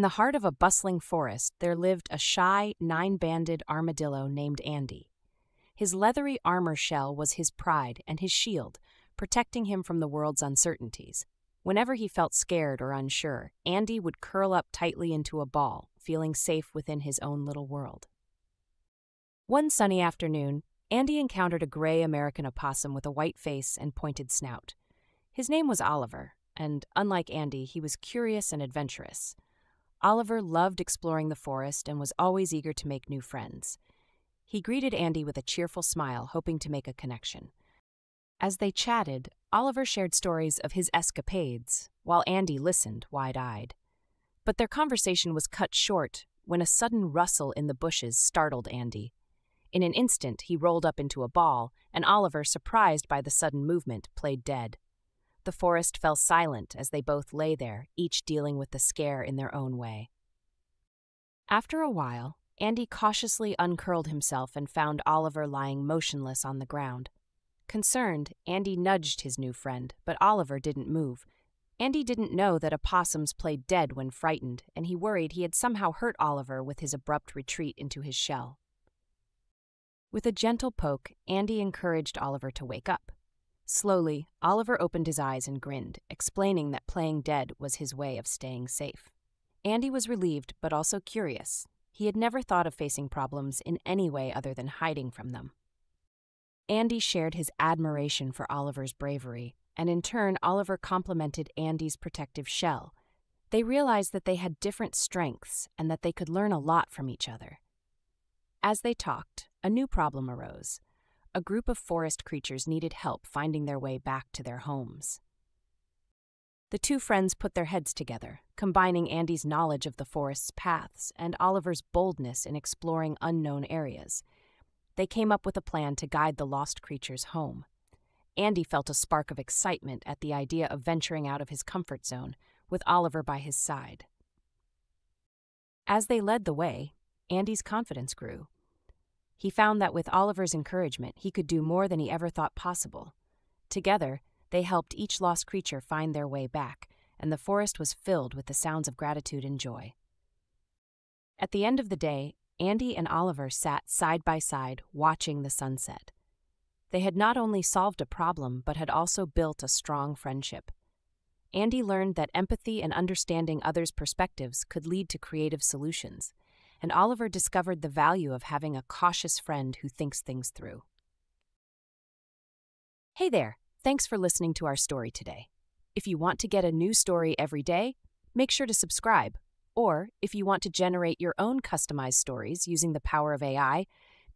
In the heart of a bustling forest, there lived a shy, nine banded armadillo named Andy. His leathery armor shell was his pride and his shield, protecting him from the world's uncertainties. Whenever he felt scared or unsure, Andy would curl up tightly into a ball, feeling safe within his own little world. One sunny afternoon, Andy encountered a gray American opossum with a white face and pointed snout. His name was Oliver, and unlike Andy, he was curious and adventurous. Oliver loved exploring the forest and was always eager to make new friends. He greeted Andy with a cheerful smile, hoping to make a connection. As they chatted, Oliver shared stories of his escapades, while Andy listened, wide eyed. But their conversation was cut short when a sudden rustle in the bushes startled Andy. In an instant, he rolled up into a ball, and Oliver, surprised by the sudden movement, played dead. The forest fell silent as they both lay there, each dealing with the scare in their own way. After a while, Andy cautiously uncurled himself and found Oliver lying motionless on the ground. Concerned, Andy nudged his new friend, but Oliver didn't move. Andy didn't know that opossums played dead when frightened, and he worried he had somehow hurt Oliver with his abrupt retreat into his shell. With a gentle poke, Andy encouraged Oliver to wake up. Slowly, Oliver opened his eyes and grinned, explaining that playing dead was his way of staying safe. Andy was relieved but also curious. He had never thought of facing problems in any way other than hiding from them. Andy shared his admiration for Oliver's bravery, and in turn, Oliver complimented Andy's protective shell. They realized that they had different strengths and that they could learn a lot from each other. As they talked, a new problem arose. A group of forest creatures needed help finding their way back to their homes. The two friends put their heads together, combining Andy's knowledge of the forest's paths and Oliver's boldness in exploring unknown areas. They came up with a plan to guide the lost creatures home. Andy felt a spark of excitement at the idea of venturing out of his comfort zone, with Oliver by his side. As they led the way, Andy's confidence grew. He found that with Oliver's encouragement, he could do more than he ever thought possible. Together, they helped each lost creature find their way back, and the forest was filled with the sounds of gratitude and joy. At the end of the day, Andy and Oliver sat side by side, watching the sunset. They had not only solved a problem, but had also built a strong friendship. Andy learned that empathy and understanding others' perspectives could lead to creative solutions, and Oliver discovered the value of having a cautious friend who thinks things through. Hey there! Thanks for listening to our story today. If you want to get a new story every day, make sure to subscribe. Or, if you want to generate your own customized stories using the power of AI,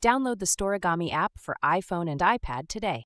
download the Storigami app for iPhone and iPad today.